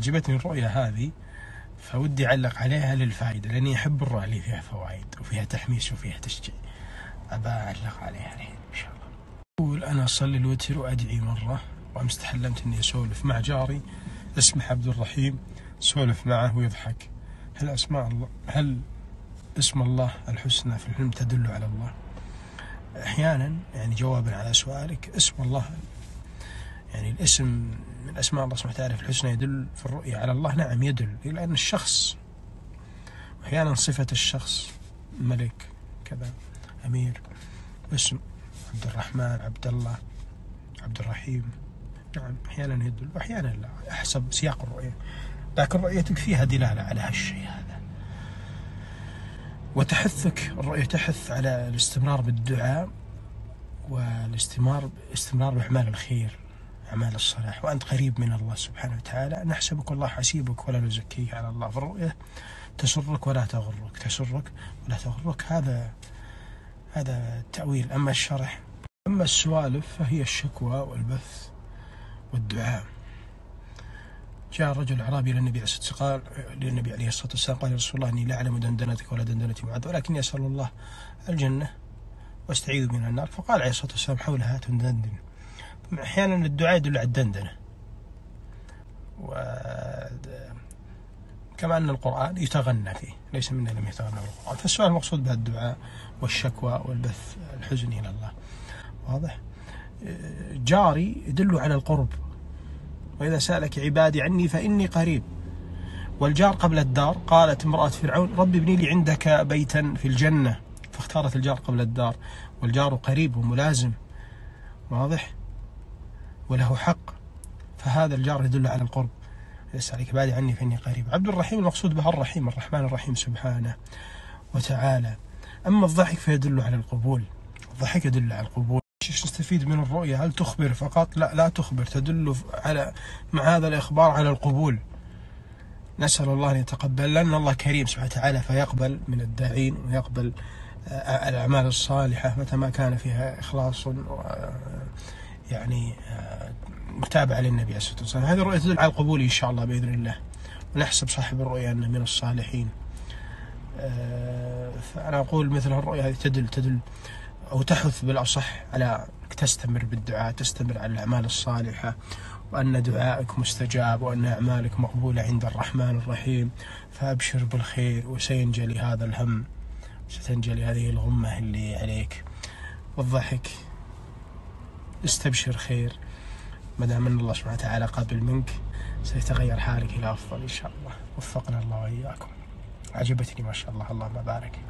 عجبتني الرؤية هذه فودي أعلق عليها للفائدة لأني أحب الرؤى اللي فيها فوائد وفيها تحميس وفيها تشجيع. أبى أعلق عليها الحين إن شاء الله. أقول أنا أصلي الوتر وأدعي مرة وأمس تحلمت إني أسولف مع جاري اسمه عبد الرحيم سولف معه ويضحك. هل أسماء الله هل اسم الله الحسنى في الحلم تدل على الله؟ أحيانا يعني جوابا على سؤالك اسم الله يعني الاسم من أسماء الله سبحانه وتعالى في الحسنى يدل في الرؤيا على الله. نعم يدل لأن الشخص أحيانا صفة الشخص ملك كذا أمير اسم عبد الرحمن عبد الله عبد الرحيم. نعم أحيانا يدل واحيانا لا حسب سياق الرؤية. لكن رؤيتك فيها دلالة على هالشيء هذا. وتحثك الرؤية تحث على الاستمرار بالدعاء والاستمرار استمرار بأعمال الخير. أعمال الصلاح وأنت قريب من الله سبحانه وتعالى. نحسبك والله حسيبك ولا نزكيك على الله. في الرؤية تسرك ولا تغرك تسرك ولا تغرك. هذا هذا التأويل أما الشرح أما السوالف فهي الشكوى والبث والدعاء. جاء رجل أعرابي إلى النبي عليه الصلاة قال للنبي عليه الصلاة والسلام قال يا رسول الله إني لا أعلم دندنتك ولا دندنة معاذ ولكني أسأل الله الجنة واستعيذ من النار. فقال عليه الصلاة والسلام حولها تندندن أحيانا الدعاء يدل على الدندنة. و كما أن القرآن يتغنى فيه ليس منا لم يتغنى بالقرآن. فالسؤال المقصود به الدعاء والشكوى والبث الحزن إلى الله. واضح؟ جاري يدل على القرب. وإذا سألك عبادي عني فإني قريب. والجار قبل الدار قالت امرأة فرعون رب ابني لي عندك بيتا في الجنة. فاختارت الجار قبل الدار والجار قريب وملازم. واضح؟ وله حق. فهذا الجار يدل على القرب. يسألك بعد عني فإني قريب. عبد الرحيم المقصود به الرحيم الرحمن الرحيم سبحانه وتعالى. أما الضحك فيدل على القبول. الضحك يدل على القبول. إيش نستفيد من الرؤية؟ هل تخبر فقط؟ لا لا تخبر. تدل على مع هذا الإخبار على القبول. نسأل الله أن يتقبل لأن الله كريم سبحانه وتعالى فيقبل من الداعين ويقبل الأعمال الصالحة متى ما كان فيها إخلاص يعني آه، متابعة للنبي عليه الصلاة والسلام. هذه الرؤية تدل على القبول إن شاء الله بإذن الله. ونحسب صاحب الرؤيا أنه من الصالحين. آه، فأنا أقول مثل الرؤيا هذه تدل تدل أو تحث بالأصح على أنك تستمر بالدعاء تستمر على الأعمال الصالحة وأن دعائك مستجاب وأن أعمالك مقبولة عند الرحمن الرحيم. فأبشر بالخير وسينجلي هذا الهم ستنجلي هذه الغمة اللي عليك. والضحك استبشر خير. ما دام أن الله سبحانه وتعالى قابل منك سيتغير حالك إلى أفضل إن شاء الله. وفقنا الله وإياكم. عجبتني ما شاء الله. اللهم بارك